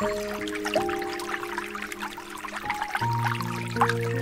Thank you.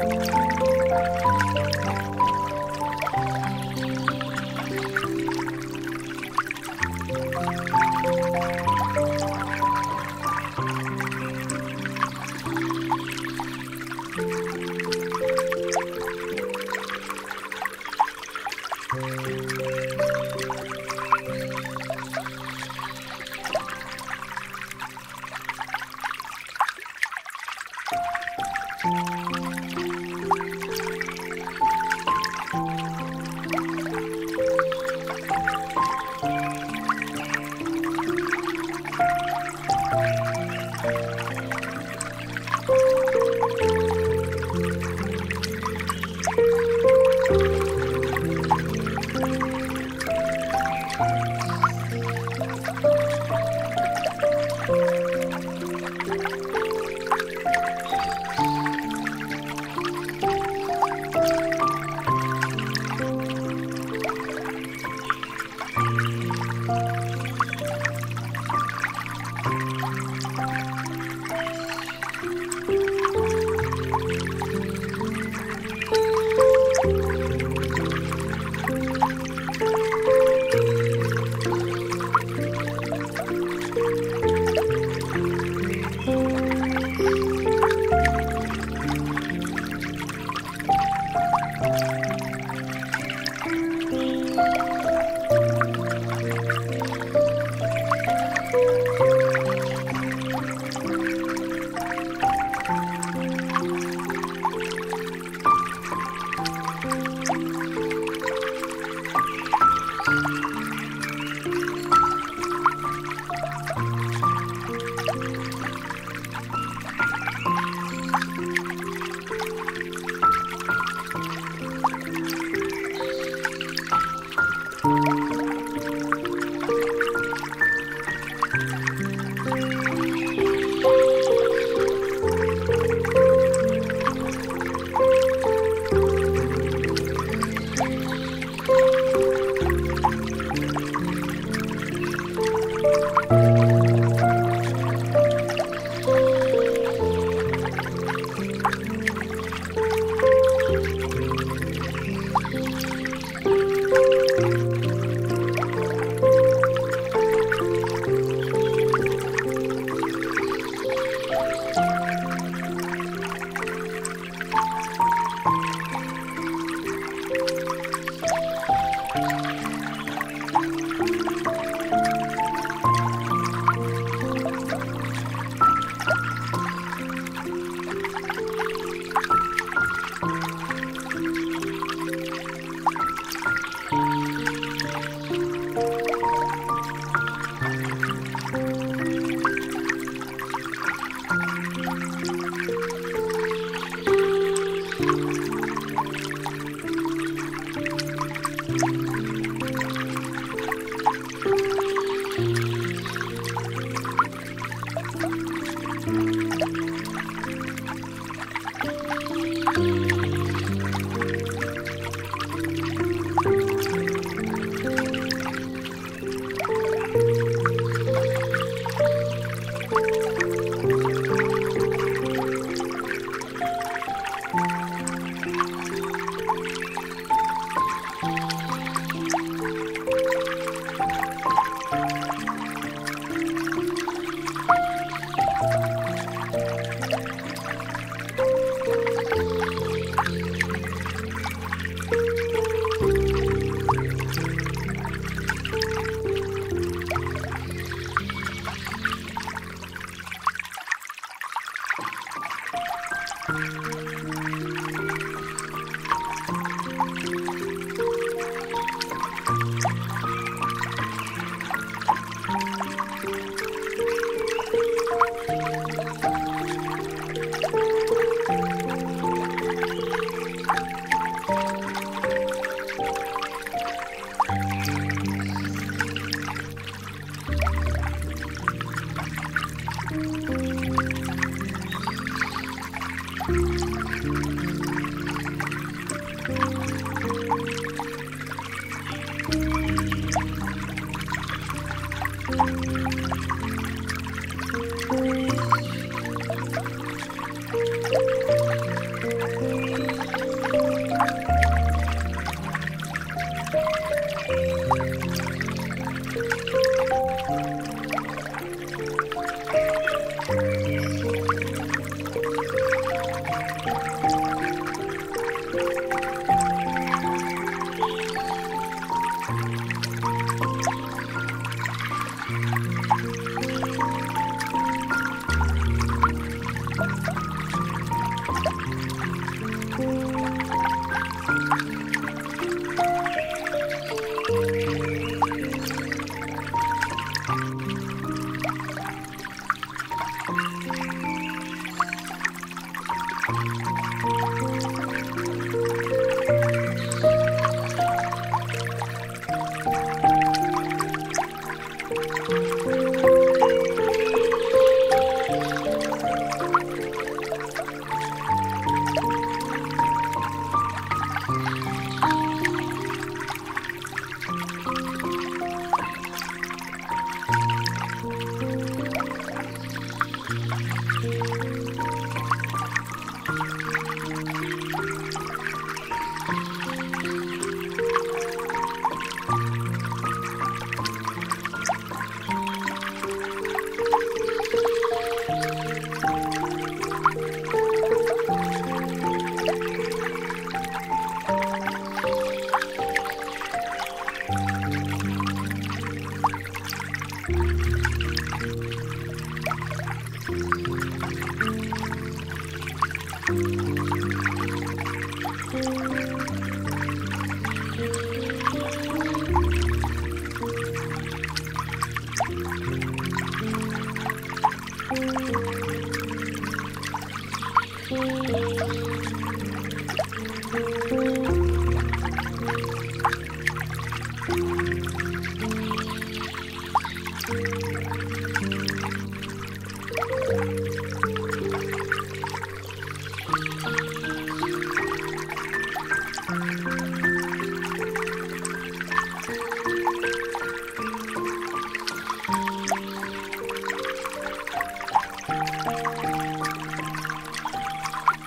Música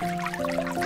Música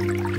Música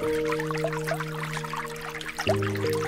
Thank you.